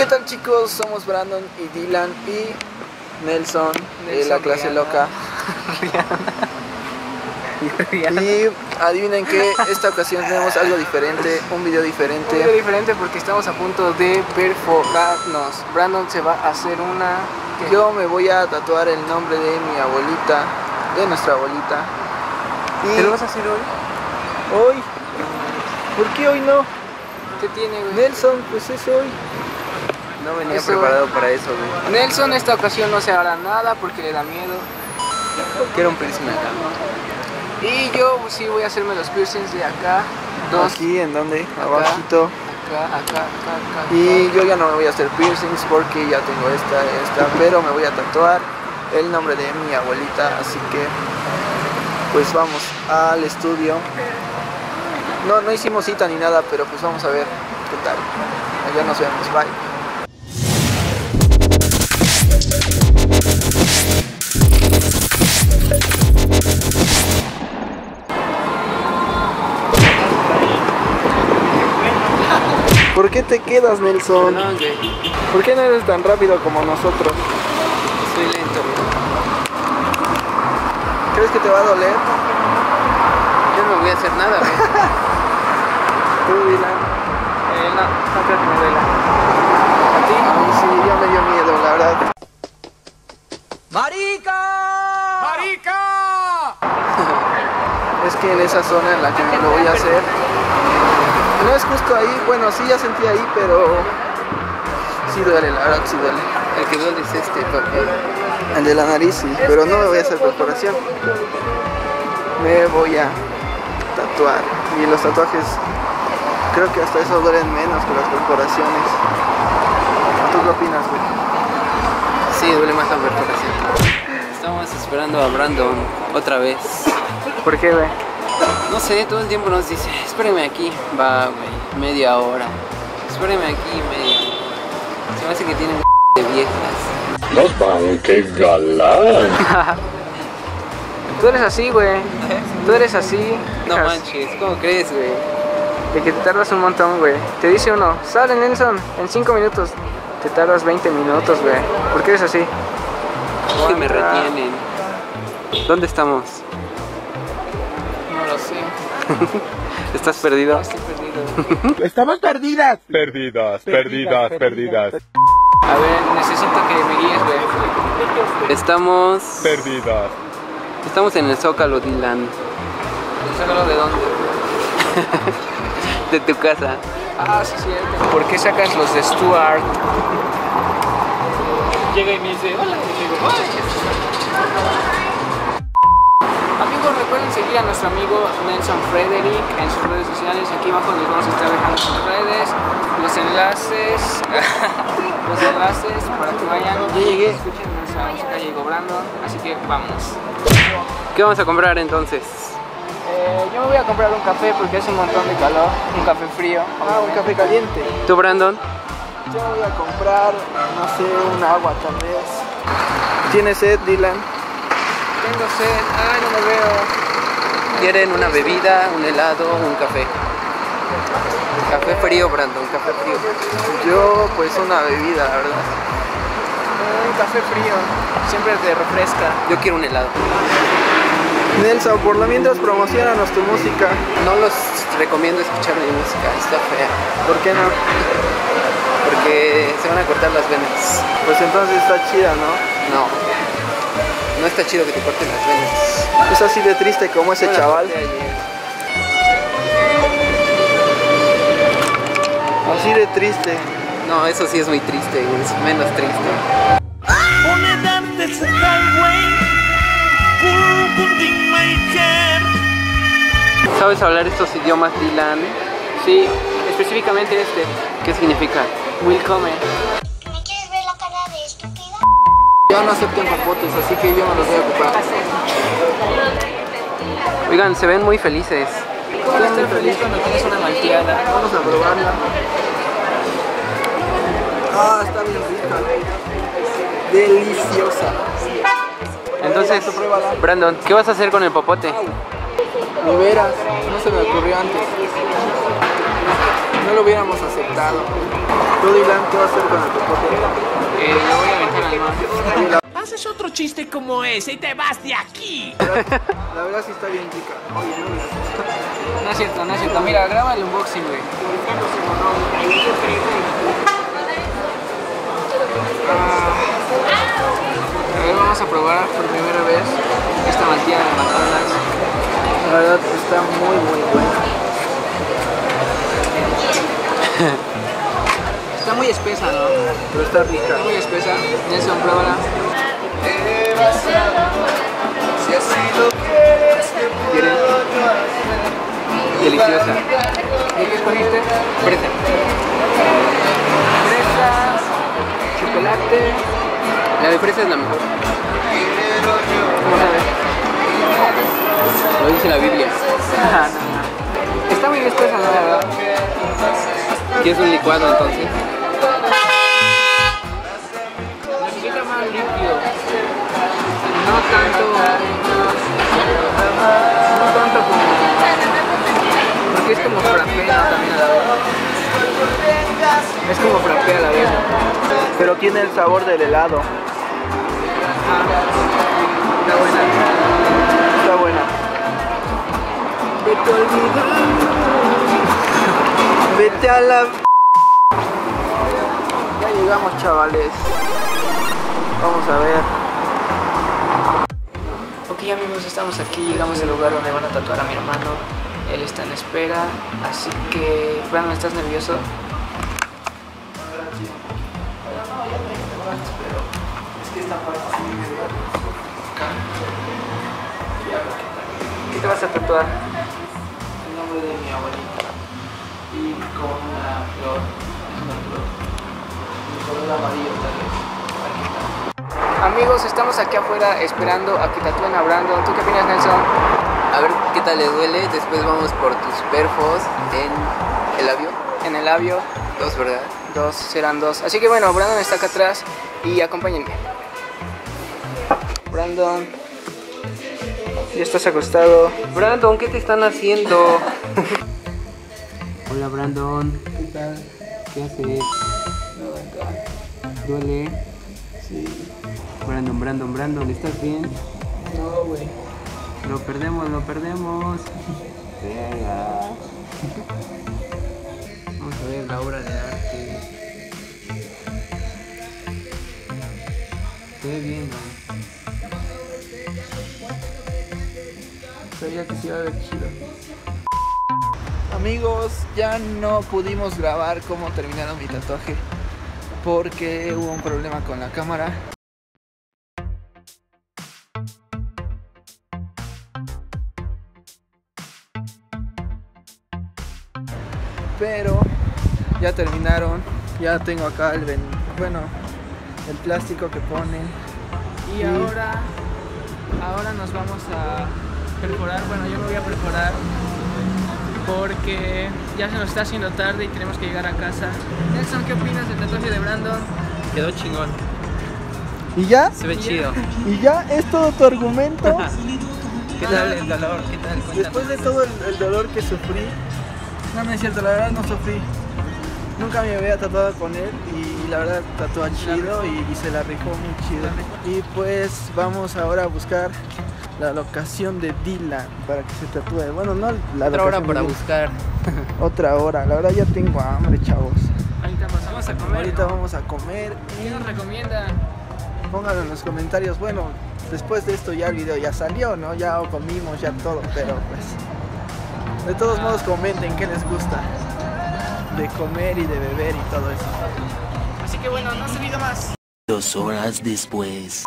¿Qué tal chicos? Somos Brandon y Dylan y Nelson, de la clase Rihanna. loca. Y adivinen que esta ocasión tenemos algo diferente, un video Un diferente. video diferente porque estamos a punto de perforarnos. Brandon se va a hacer una. ¿qué? Yo me voy a tatuar el nombre de mi abuelita, de nuestra abuelita. ¿Te lo Y vas a hacer hoy? hoy, ¿por qué hoy no? ¿Qué tiene, güey? Nelson, pues es hoy. No venía Eso- preparado para eso, güey. Nelson esta ocasión no se hará nada porque le da miedo. Quiero un piercing acá. Y yo pues, sí voy a hacerme los piercings de acá. Dos. Aquí, ¿en dónde? Abajito. Acá, acá, acá, acá. Y yo ya no me voy a hacer piercings porque ya tengo esta, esta, pero me voy a tatuar el nombre de mi abuelita, así que pues vamos al estudio. No, no hicimos cita ni nada, pero pues vamos a ver qué tal. Allá nos vemos, bye. ¿Por qué te quedas, Nelson? No, güey. ¿Por qué no eres tan rápido como nosotros? Soy lento, güey. ¿Crees que te va a doler? Yo no voy a hacer nada, güey. Tú, Dylan. Eh, no, no creo que me duela. ¿A ti? A mí sí, ya me dio miedo, la verdad. Es que en esa zona en la que me lo voy a hacer, no es justo ahí, bueno, sí ya sentí ahí, pero sí duele, la verdad sí duele. El que duele es este, papi. El de la nariz sí, pero no me voy a hacer perforación. Me voy a tatuar. Y los tatuajes, creo que hasta eso duelen menos que las perforaciones. ¿Tú qué opinas, güey? Sí, duele más la perforación. Estamos esperando a Brandon otra vez. ¿Por qué, güey? No sé, todo el tiempo nos dice, espéreme aquí. Va, güey, media hora. Espéreme aquí, media hora. Se me hace que tiene de viejas. No van, qué galán. Tú eres así, güey. Tú eres así. No hijas. manches, ¿cómo crees, güey? De que te tardas un montón, güey. Te dice uno, sale Nelson, en 5 minutos. Te tardas 20 minutos, güey. ¿Por qué eres así? Es que me retienen. ¿Dónde estamos? ¿Estás perdido? Estoy perdido. Estamos perdidas. Perdidas, perdidas, perdidas. A ver, necesito que me guíes, güey. Estamos. Perdidas. Estamos en el Zócalo, Dylan. Sácalo de dónde. De tu casa. Ah, sí, cierto. ¿Por qué sacas los de Stuart? Llega y me dice, hola. Y digo, hola. Recuerden seguir a nuestro amigo Nelson Frederick en sus redes sociales. Aquí abajo les vamos a estar dejando sus redes, los enlaces, los enlaces para que vayan. Ya llegué. Escuchen nuestra música, llegó Brandon. Así que vamos. ¿Qué vamos a comprar entonces? Eh, yo me voy a comprar un café porque hace un montón de calor. Un café frío. Ah, un café caliente. ¿Tú, Brandon? Yo voy a comprar, no sé, un agua tal vez. ¿Tienes sed, Dylan? Tengo sed. Ay, no me veo. ¿Quieren una bebida, un helado, un café? Café frío, Brandon, café frío. Yo, pues una bebida, la verdad. Un café frío. Siempre te refresca. Yo quiero un helado. Nelson, por lo mientras promocionanos tu música. No los recomiendo escuchar mi música, está fea. ¿Por qué no? Porque se van a cortar las venas. Pues entonces está chida, ¿no? No. No está chido que te corten las venas. Es así de triste como ese chaval. Así de triste. No, eso sí es muy triste, es menos triste. ¿Sabes hablar estos idiomas, Dylan? Sí, específicamente este. ¿Qué significa? Willkommen. Ya no aceptan papotes, así que yo no los voy a ocupar. Oigan, se ven muy felices. ¿Cómo vas a estar feliz cuando tienes una malteada? Vamos a probarla. Ah, está bien rica. Deliciosa. Entonces. Brandon, ¿qué vas a hacer con el popote? Ni veras, no se me ocurrió antes. No lo hubiéramos aceptado. Tú Dylan, ¿qué vas a hacer con el popote? Eh, lo voy a aventar al mar. Haces otro chiste como ese y te vas de aquí. La verdad, la verdad sí está bien rica. Oye, no es cierto, no es cierto. Mira, graba el unboxing, güey. Ah. A ver, vamos a probar por primera vez esta mantequilla de McDonald's. La verdad está muy muy buena. Muy espesa, ¿no? Pero está rica. Está muy espesa. Nelson, pruébala. ¿Quieren? Deliciosa. ¿Y qué escogiste? Fresa. Fresa, chocolate. La de fresa es la mejor. Vamos a ver. Lo dice la Biblia. Está muy espesa, la verdad. Que es un licuado entonces. No tanto. No tanto como. Porque es como frappé ¿no? también a la vez. Es como frappé a la vez. Pero tiene el sabor del helado. Ah, está buena. Está buena. Vete. Vete a la... Ya llegamos chavales. Vamos a ver. Ok amigos, estamos aquí, llegamos al lugar donde van a tatuar a mi hermano. Él está en espera, así que... Brandon, ¿estás nervioso? ¿Qué te vas a tatuar? El nombre de mi abuelita. Y con una flor. Es una flor. Un color amarillo tal vez. Amigos, estamos aquí afuera esperando a que tatúen a Brandon. ¿Tú qué opinas, Nelson? A ver qué tal le duele. Después vamos por tus perfos en el labio. En el labio, Dos, ¿verdad? dos, serán dos. Así que bueno, Brandon está acá atrás y acompáñenme. Brandon, ya estás acostado. Brandon, ¿qué te están haciendo? Hola Brandon, ¿Qué tal? ¿qué haces? ¿Duele? Sí. Brandon, Brandon, Brandon, ¿estás bien? No, güey. Lo perdemos, lo perdemos. Venga. Vamos a ver la obra de arte. Se ve bien, man. Sabía que se iba a ver chido. Amigos, ya no pudimos grabar cómo terminaron mi tatuaje porque hubo un problema con la cámara. Pero ya terminaron, ya tengo acá el ven- bueno, el plástico que ponen. Y ahora, ahora nos vamos a perforar. Bueno, yo me voy a perforar porque ya se nos está haciendo tarde y tenemos que llegar a casa. Nelson, ¿qué opinas del tatuaje de Brandon? Quedó chingón. ¿Y ya? Se ve chido. ¿Y ya es todo tu argumento? ¿Qué tal el dolor? ¿Qué tal? Cuéntame. Después de todo el, el dolor que sufrí, no, no es cierto, la verdad no sufrí. Nunca me había tatuado con él y la verdad tatúa chido y, y se la rifó muy chido. Y pues vamos ahora a buscar la locación de Dylan para que se tatúe. Bueno, no la Otra hora para buscar. Otra hora, la verdad ya tengo hambre, chavos. Ahorita pasamos a comer. Ahorita vamos a comer ¿Qué nos recomienda? y pónganlo en los comentarios. Bueno, después de esto ya el video ya salió, ¿no? Ya comimos, ya todo, pero pues... De todos modos comenten qué les gusta de comer y de beber y todo eso. Así que bueno, no se diga más. Dos horas después.